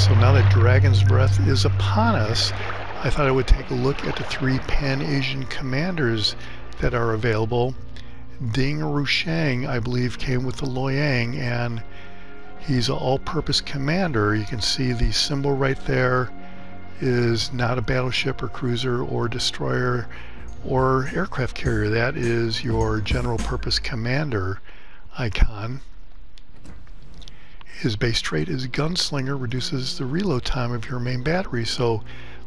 so now that Dragon's Breath is upon us, I thought I would take a look at the three Pan-Asian commanders that are available. Ding Rusheng, I believe, came with the Loyang, and he's an all-purpose commander. You can see the symbol right there is not a battleship or cruiser or destroyer or aircraft carrier. That is your general purpose commander icon. His base trait is Gunslinger, reduces the reload time of your main battery. So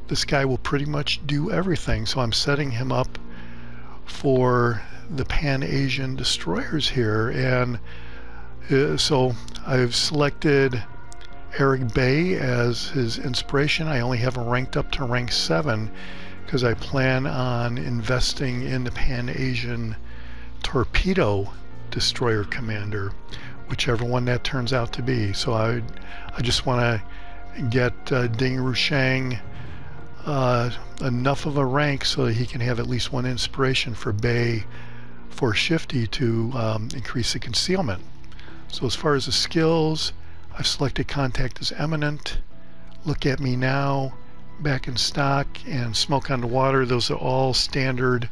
this guy will pretty much do everything. So I'm setting him up for the Pan-Asian destroyers here. And uh, so I've selected Erich Bey as his inspiration. I only have him ranked up to rank 7 because I plan on investing in the Pan-Asian torpedo destroyer commander, whichever one that turns out to be. So I, I just want to get uh, Ding Rusheng uh, enough of a rank so that he can have at least one inspiration for Bey for Shifty to um, increase the concealment. So as far as the skills, I've selected Contact as Imminent, Look at Me Now, back in stock and smoke on the water those are all standard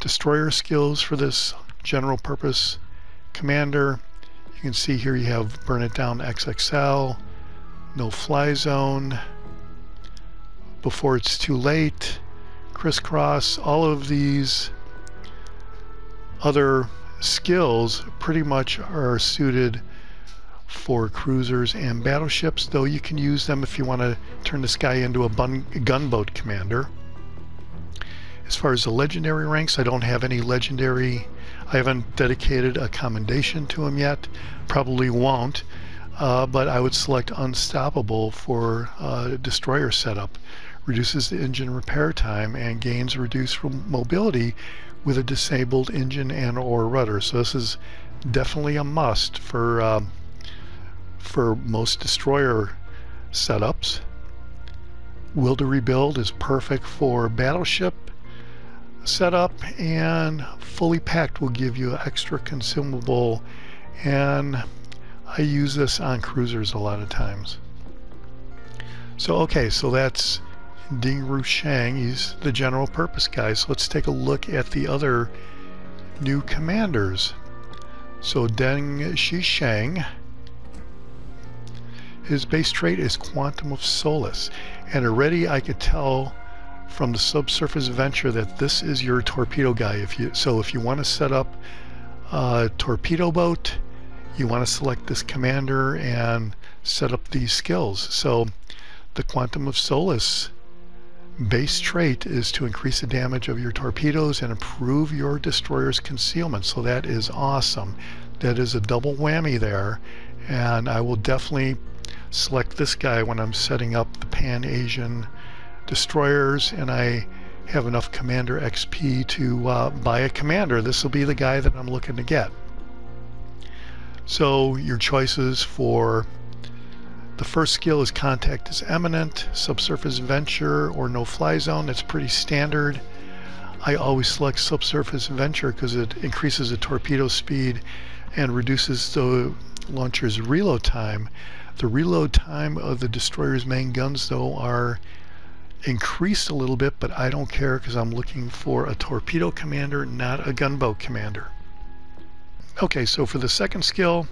destroyer skills for this general purpose commander you can see here you have burn it down XXL no fly zone before it's too late crisscross all of these other skills pretty much are suited for cruisers and battleships, though you can use them if you want to turn this guy into a gunboat commander. As far as the legendary ranks, I don't have any legendary. I haven't dedicated a commendation to him yet. Probably won't. Uh, but I would select Unstoppable for uh, destroyer setup. Reduces the engine repair time and gains reduced mobility with a disabled engine and or rudder. So this is definitely a must for um, for most destroyer setups. Will to Rebuild is perfect for battleship setup and fully packed will give you extra consumable and I use this on cruisers a lot of times. So okay, so that's Ding Rusheng. He's the general purpose guy. So let's take a look at the other new commanders. So Deng Shisheng his base trait is Quantum of Solace. And already I could tell from the subsurface venture that this is your torpedo guy. If you So if you want to set up a torpedo boat, you want to select this commander and set up these skills. So the Quantum of Solace base trait is to increase the damage of your torpedoes and improve your destroyer's concealment. So that is awesome. That is a double whammy there. And I will definitely select this guy when I'm setting up the Pan-Asian destroyers and I have enough Commander XP to uh, buy a commander. This will be the guy that I'm looking to get. So your choices for the first skill is Contact is Imminent, Subsurface Venture, or No Fly Zone. It's pretty standard. I always select Subsurface Venture because it increases the torpedo speed and reduces the launcher's reload time. The reload time of the destroyer's main guns, though, are increased a little bit, but I don't care because I'm looking for a torpedo commander, not a gunboat commander. Okay, so for the second skill,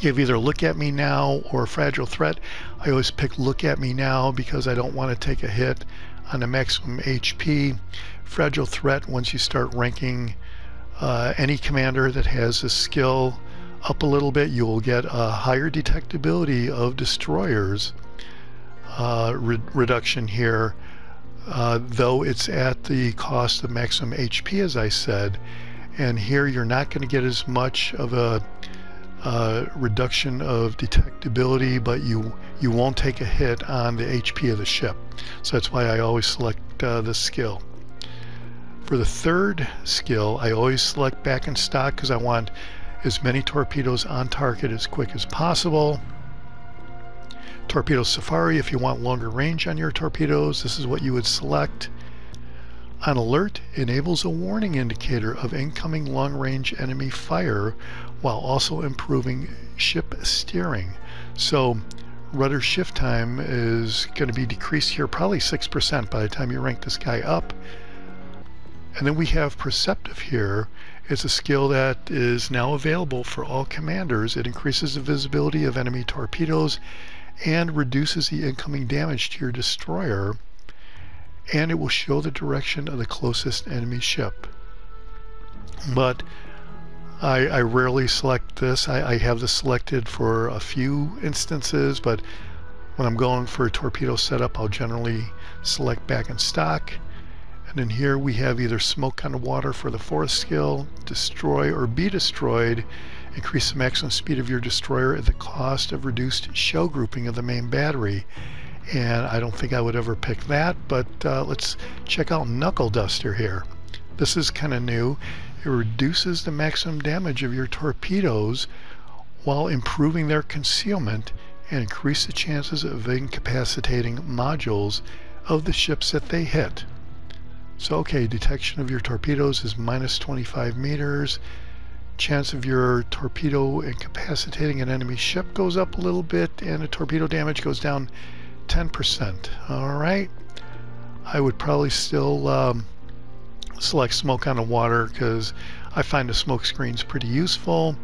you have either Look at Me Now or Fragile Threat. I always pick Look at Me Now because I don't want to take a hit on the maximum HP. Fragile Threat, once you start ranking uh, any commander that has a skill up a little bit, you will get a higher detectability of destroyers re reduction here, uh, though it's at the cost of maximum HP, as I said. And here you're not going to get as much of a uh, reduction of detectability, but you you won't take a hit on the HP of the ship. So that's why I always select uh, this skill. For the third skill, I always select back in stock because I want as many torpedoes on target as quick as possible. Torpedo Safari, if you want longer range on your torpedoes, this is what you would select. On alert enables a warning indicator of incoming long-range enemy fire while also improving ship steering. So rudder shift time is going to be decreased here probably 6% by the time you rank this guy up. And then we have Perceptive here. It's a skill that is now available for all commanders. It increases the visibility of enemy torpedoes and reduces the incoming damage to your destroyer. And it will show the direction of the closest enemy ship. But I, I rarely select this. I, I, have this selected for a few instances, but when I'm going for a torpedo setup, I'll generally select back in stock. And then here we have either smoke on the water for the force skill, destroy or be destroyed, increase the maximum speed of your destroyer at the cost of reduced shell grouping of the main battery. And I don't think I would ever pick that, but uh, let's check out Knuckle Duster here. This is kind of new. It reduces the maximum damage of your torpedoes while improving their concealment and increase the chances of incapacitating modules of the ships that they hit. So okay, detection of your torpedoes is minus 25 meters. Chance of your torpedo incapacitating an enemy ship goes up a little bit and the torpedo damage goes down 10%. Alright, I would probably still um, select smoke on the water because I find the smoke screens pretty useful.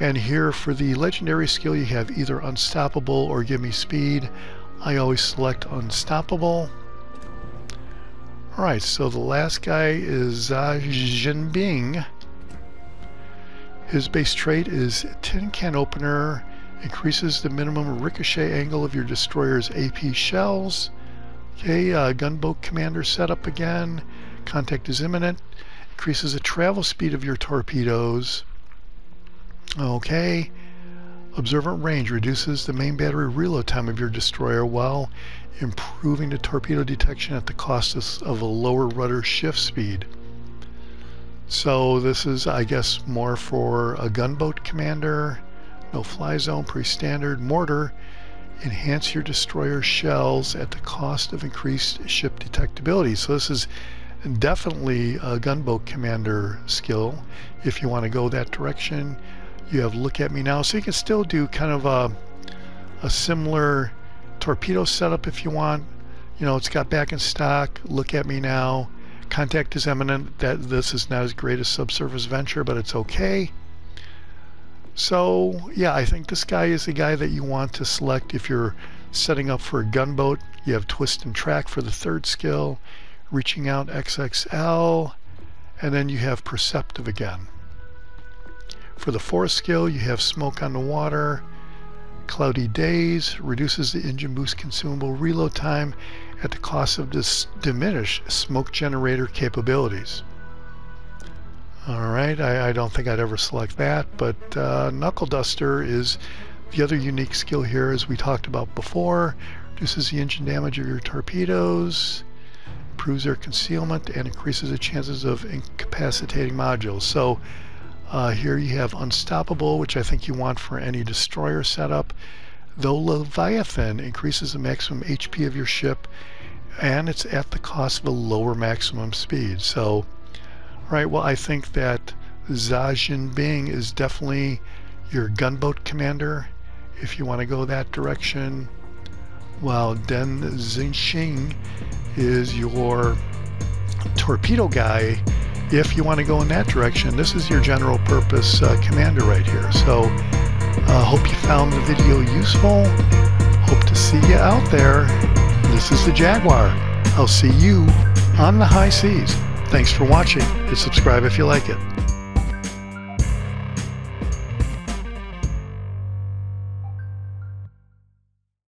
And here for the legendary skill you have either unstoppable or give me speed. I always select unstoppable. Alright, so the last guy is uh, Jinbing. His base trait is Tin Can Opener, increases the minimum ricochet angle of your destroyer's AP shells. Okay, uh, gunboat commander setup again. Contact is imminent. Increases the travel speed of your torpedoes. Okay. Observant range reduces the main battery reload time of your destroyer while improving the torpedo detection at the cost of a lower rudder shift speed. So this is, I guess, more for a gunboat commander. No fly zone, pre-standard mortar. Enhance your destroyer shells at the cost of increased ship detectability. So this is definitely a gunboat commander skill if you want to go that direction. You have look at me now, so you can still do kind of a, a similar torpedo setup if you want. You know, it's got back in stock, look at me now. Contact is imminent. That this is not as great as subsurface venture, but it's okay. So yeah, I think this guy is the guy that you want to select if you're setting up for a gunboat. You have twist and track for the third skill reaching out XXL, and then you have perceptive again. For the fourth skill, you have smoke on the water, cloudy days, reduces the engine boost consumable reload time at the cost of this diminished smoke generator capabilities. Alright, I, I, don't think I'd ever select that, but uh, Knuckle Duster is the other unique skill here as we talked about before. Reduces the engine damage of your torpedoes, improves their concealment, and increases the chances of incapacitating modules. So uh, here you have Unstoppable, which I think you want for any destroyer setup. Though Leviathan increases the maximum HP of your ship, and it's at the cost of a lower maximum speed. So, right, well, I think that Zha Bing is definitely your gunboat commander if you want to go that direction, while Den Xing is your torpedo guy if you want to go in that direction. This is your general purpose uh, commander right here. So uh, hope you found the video useful. Hope to see you out there. This is the Jaguar. I'll see you on the high seas. Thanks for watching and subscribe if you like it.